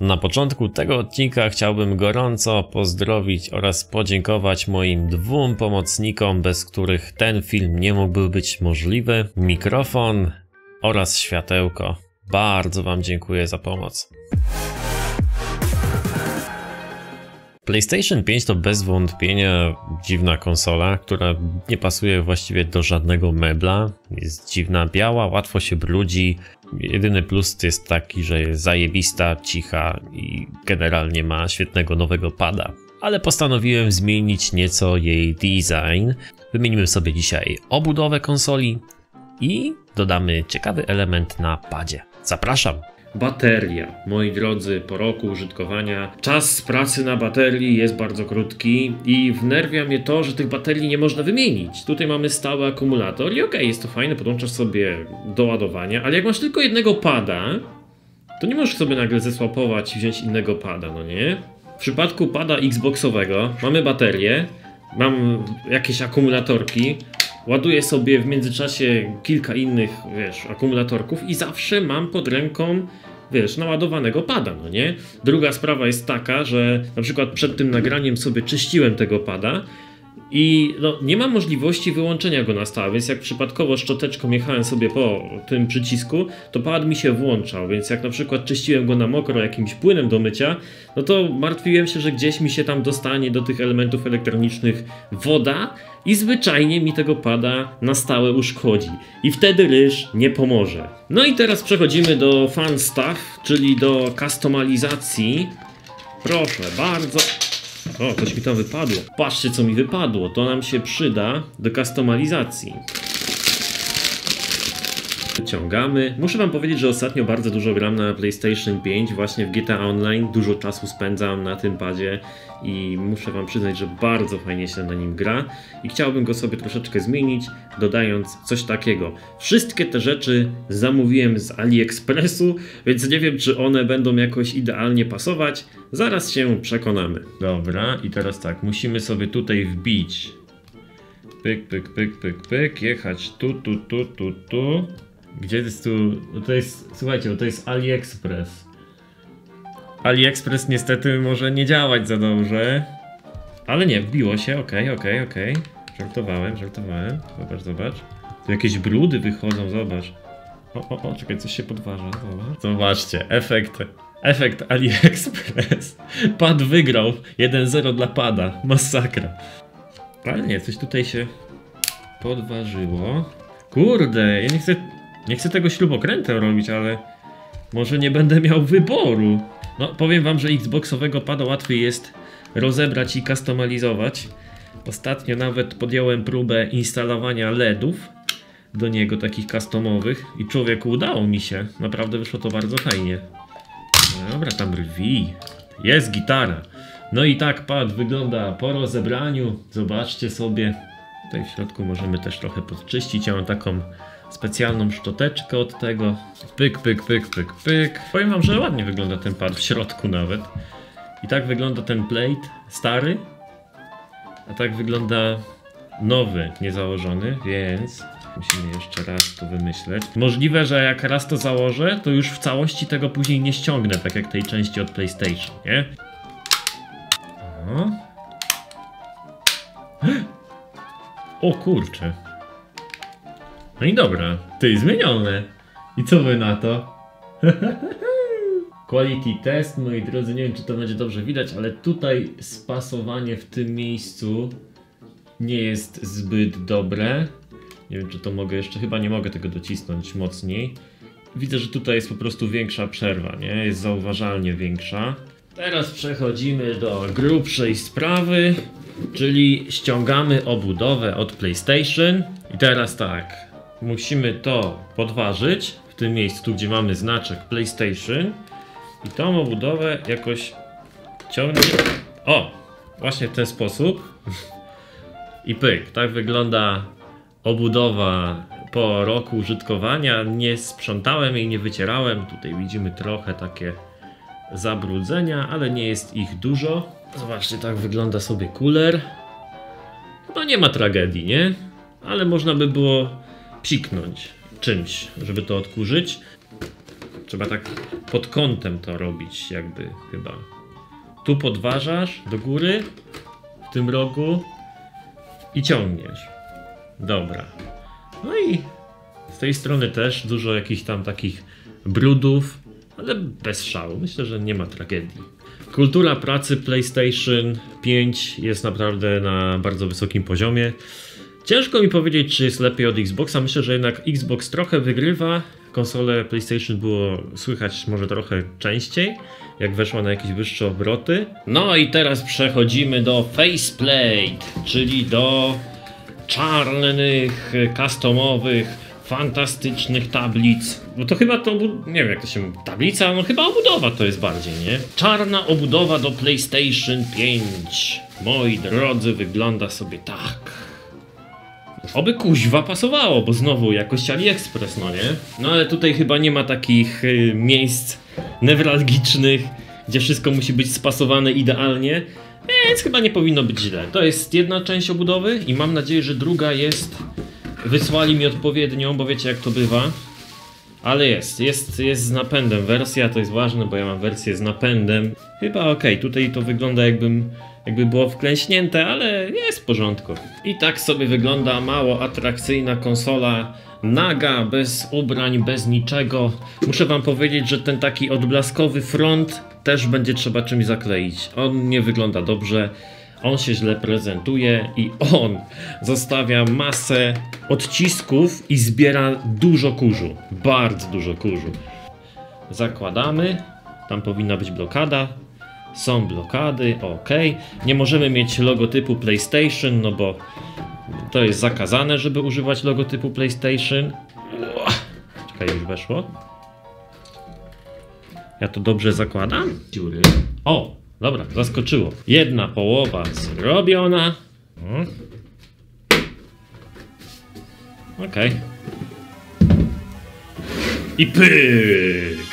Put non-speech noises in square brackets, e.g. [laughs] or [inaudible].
Na początku tego odcinka chciałbym gorąco pozdrowić oraz podziękować moim dwóm pomocnikom, bez których ten film nie mógłby być możliwy: mikrofon oraz światełko. Bardzo Wam dziękuję za pomoc. PlayStation 5 to bez wątpienia dziwna konsola, która nie pasuje właściwie do żadnego mebla. Jest dziwna, biała, łatwo się brudzi. Jedyny plus jest taki, że jest zajebista, cicha i generalnie ma świetnego nowego pada. Ale postanowiłem zmienić nieco jej design. Wymienimy sobie dzisiaj obudowę konsoli i dodamy ciekawy element na padzie. Zapraszam! Bateria. Moi drodzy, po roku użytkowania czas pracy na baterii jest bardzo krótki i wnerwia mnie to, że tych baterii nie można wymienić. Tutaj mamy stały akumulator i okej, okay, jest to fajne, podłączasz sobie do ładowania, ale jak masz tylko jednego pada, to nie możesz sobie nagle zesłapować i wziąć innego pada, no nie? W przypadku pada Xboxowego mamy baterię, mam jakieś akumulatorki, ładuję sobie w międzyczasie kilka innych, wiesz, akumulatorków i zawsze mam pod ręką wiesz, naładowanego pada, no nie? Druga sprawa jest taka, że na przykład przed tym nagraniem sobie czyściłem tego pada i no, nie ma możliwości wyłączenia go na stałe, więc jak przypadkowo szczoteczką jechałem sobie po tym przycisku, to pad mi się włączał, więc jak na przykład czyściłem go na mokro jakimś płynem do mycia, no to martwiłem się, że gdzieś mi się tam dostanie do tych elementów elektronicznych woda i zwyczajnie mi tego pada na stałe uszkodzi. I wtedy ryż nie pomoże. No i teraz przechodzimy do fan stuff, czyli do customalizacji. Proszę bardzo. O, coś mi tam wypadło. Patrzcie, co mi wypadło. To nam się przyda do customalizacji. Wyciągamy. Muszę wam powiedzieć, że ostatnio bardzo dużo gram na PlayStation 5, właśnie w GTA Online. Dużo czasu spędzam na tym padzie i muszę wam przyznać, że bardzo fajnie się na nim gra i chciałbym go sobie troszeczkę zmienić, dodając coś takiego. Wszystkie te rzeczy zamówiłem z AliExpressu, [laughs] więc nie wiem, czy one będą jakoś idealnie pasować. Zaraz się przekonamy. Dobra, i teraz tak, musimy sobie tutaj wbić pyk, pyk, pyk, pyk, pyk, jechać tu, tu, tu, tu, tu. Gdzie jest tu? No to jest, słuchajcie, to jest AliExpress. AliExpress niestety może nie działać za dobrze. Ale nie, wbiło się, okej, okay, okej, okay, okej. Okay. Żartowałem, żartowałem. Zobacz, zobacz. Tu jakieś brudy wychodzą, zobacz. O, o, o, czekaj, coś się podważa, zobacz. Zobaczcie, efekt. Efekt AliExpress. Pad wygrał. 1-0 dla pada. Masakra. Ale nie, coś tutaj się podważyło. Kurde, ja nie chcę, nie chcę tego śrubokrętem robić, ale może nie będę miał wyboru. No, powiem wam, że Xboxowego pada łatwiej jest rozebrać i kustomizować. Ostatnio nawet podjąłem próbę instalowania LEDów do niego, takich customowych i człowieku udało mi się. Naprawdę wyszło to bardzo fajnie. Dobra, tam rwi. Jest gitara. No i tak pad wygląda po rozebraniu. Zobaczcie sobie. Tutaj w środku możemy też trochę podczyścić. Ja mam taką specjalną szczoteczkę od tego. Pyk, pyk, pyk, pyk, pyk. Powiem wam, że ładnie wygląda ten pad w środku nawet. I tak wygląda ten plate stary. A tak wygląda nowy, niezałożony, więc musimy jeszcze raz to wymyśleć. Możliwe, że jak raz to założę, to już w całości tego później nie ściągnę, tak jak tej części od PlayStation, nie? O, o kurczę. No i dobra, ty zmienione. I co wy na to? [laughs] Quality test, moi drodzy, nie wiem czy to będzie dobrze widać, ale tutaj spasowanie w tym miejscu nie jest zbyt dobre. Nie wiem czy to mogę jeszcze, chyba nie mogę tego docisnąć mocniej. Widzę, że tutaj jest po prostu większa przerwa, nie? Jest zauważalnie większa. Teraz przechodzimy do grubszej sprawy, czyli ściągamy obudowę od PlayStation. I teraz tak, musimy to podważyć w tym miejscu, gdzie mamy znaczek PlayStation. I tą obudowę jakoś ciągnąć. O! Właśnie w ten sposób. I pyk. Tak wygląda obudowa po roku użytkowania. Nie sprzątałem jej, nie wycierałem. Tutaj widzimy trochę takie zabrudzenia, ale nie jest ich dużo. Zobaczcie, tak wygląda sobie kuler. Chyba nie ma tragedii, nie? Ale można by było psiknąć czymś, żeby to odkurzyć. Trzeba tak pod kątem to robić, jakby chyba. Tu podważasz do góry, w tym rogu i ciągniesz. Dobra. No i z tej strony też dużo jakichś tam takich brudów, ale bez szału. Myślę, że nie ma tragedii. Kultura pracy PlayStation 5 jest naprawdę na bardzo wysokim poziomie. Ciężko mi powiedzieć, czy jest lepiej od Xboxa. Myślę, że jednak Xbox trochę wygrywa. Konsole PlayStation było słychać może trochę częściej, jak weszła na jakieś wyższe obroty. No i teraz przechodzimy do faceplate, czyli do czarnych, customowych, fantastycznych tablic. Bo to chyba to, nie wiem jak to się, tablica, no chyba obudowa to jest bardziej, nie? Czarna obudowa do PlayStation 5. Moi drodzy, wygląda sobie tak. Oby kuźwa pasowało, bo znowu jakość AliExpress, no nie? No ale tutaj chyba nie ma takich y, miejsc newralgicznych, gdzie wszystko musi być spasowane idealnie, więc chyba nie powinno być źle. To jest jedna część obudowy i mam nadzieję, że druga jest... Wysłali mi odpowiednią, bo wiecie jak to bywa. Ale jest, jest, jest z napędem wersja, to jest ważne, bo ja mam wersję z napędem. Chyba okej, tutaj to wygląda jakbym, jakby było wklęśnięte, ale jest w porządku. I tak sobie wygląda mało atrakcyjna konsola, naga, bez ubrań, bez niczego. Muszę wam powiedzieć, że ten taki odblaskowy front też będzie trzeba czymś zakleić. On nie wygląda dobrze. On się źle prezentuje i on zostawia masę odcisków i zbiera dużo kurzu. Bardzo dużo kurzu. Zakładamy. Tam powinna być blokada. Są blokady, ok. Nie możemy mieć logotypu PlayStation, no bo to jest zakazane, żeby używać logotypu PlayStation. Czekaj, już weszło. Ja to dobrze zakładam? Dziury. O, dobra, zaskoczyło. Jedna połowa zrobiona. Mm. Okej. I pyk!